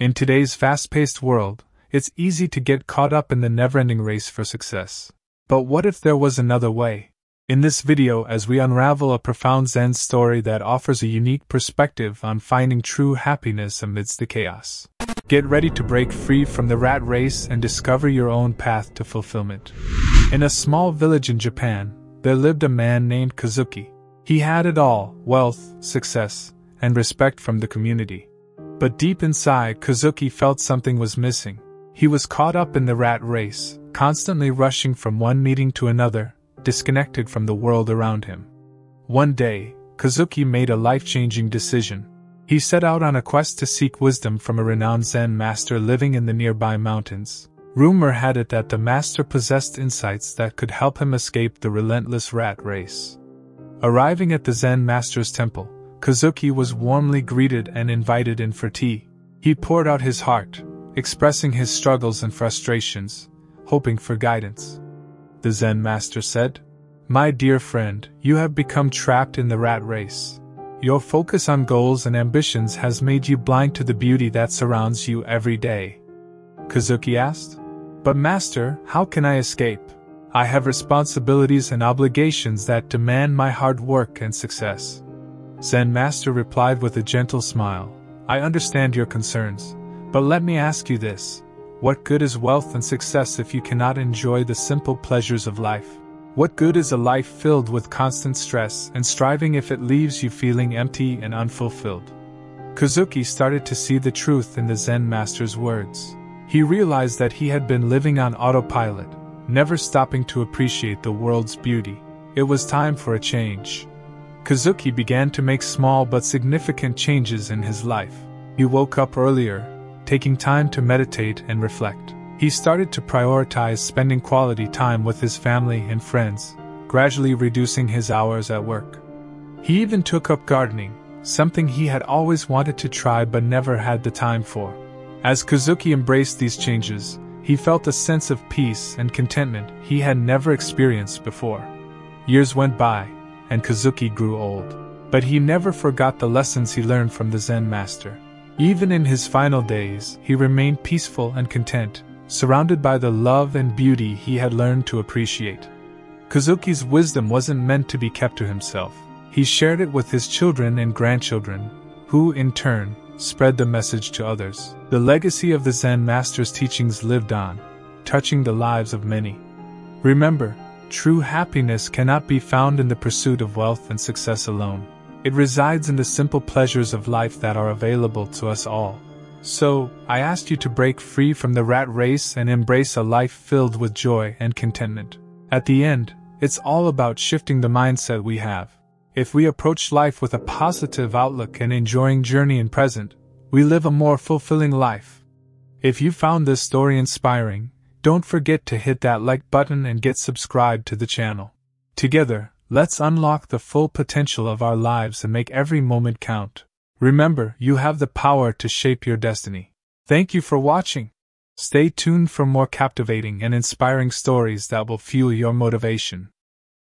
In today's fast paced world, it's easy to get caught up in the never ending race for success. But what if there was another way? In this video, as we unravel a profound Zen story that offers a unique perspective on finding true happiness amidst the chaos. Get ready to break free from the rat race and discover your own path to fulfillment. In a small village in Japan, there lived a man named Kazuki. He had it all wealth, success, and respect from the community. But deep inside, Kazuki felt something was missing. He was caught up in the rat race, constantly rushing from one meeting to another, disconnected from the world around him. One day, Kazuki made a life changing decision. He set out on a quest to seek wisdom from a renowned Zen master living in the nearby mountains. Rumor had it that the master possessed insights that could help him escape the relentless rat race. Arriving at the Zen master's temple, Kazuki was warmly greeted and invited in for tea. He poured out his heart, expressing his struggles and frustrations, hoping for guidance the Zen master said. My dear friend, you have become trapped in the rat race. Your focus on goals and ambitions has made you blind to the beauty that surrounds you every day. Kazuki asked. But, Master, how can I escape? I have responsibilities and obligations that demand my hard work and success. Zen Master replied with a gentle smile I understand your concerns, but let me ask you this what good is wealth and success if you cannot enjoy the simple pleasures of life? What good is a life filled with constant stress and striving if it leaves you feeling empty and unfulfilled? Kazuki started to see the truth in the Zen master's words. He realized that he had been living on autopilot, never stopping to appreciate the world's beauty. It was time for a change. Kazuki began to make small but significant changes in his life. He woke up earlier, taking time to meditate and reflect. He started to prioritize spending quality time with his family and friends, gradually reducing his hours at work. He even took up gardening, something he had always wanted to try but never had the time for. As Kazuki embraced these changes, he felt a sense of peace and contentment he had never experienced before. Years went by, and Kazuki grew old. But he never forgot the lessons he learned from the Zen master. Even in his final days, he remained peaceful and content, surrounded by the love and beauty he had learned to appreciate. Kazuki's wisdom wasn't meant to be kept to himself. He shared it with his children and grandchildren, who, in turn, spread the message to others. The legacy of the Zen master's teachings lived on, touching the lives of many. Remember, true happiness cannot be found in the pursuit of wealth and success alone. It resides in the simple pleasures of life that are available to us all. So, I asked you to break free from the rat race and embrace a life filled with joy and contentment. At the end, it's all about shifting the mindset we have. If we approach life with a positive outlook and enjoying journey and present, we live a more fulfilling life. If you found this story inspiring, don't forget to hit that like button and get subscribed to the channel. Together, Let's unlock the full potential of our lives and make every moment count. Remember, you have the power to shape your destiny. Thank you for watching. Stay tuned for more captivating and inspiring stories that will fuel your motivation.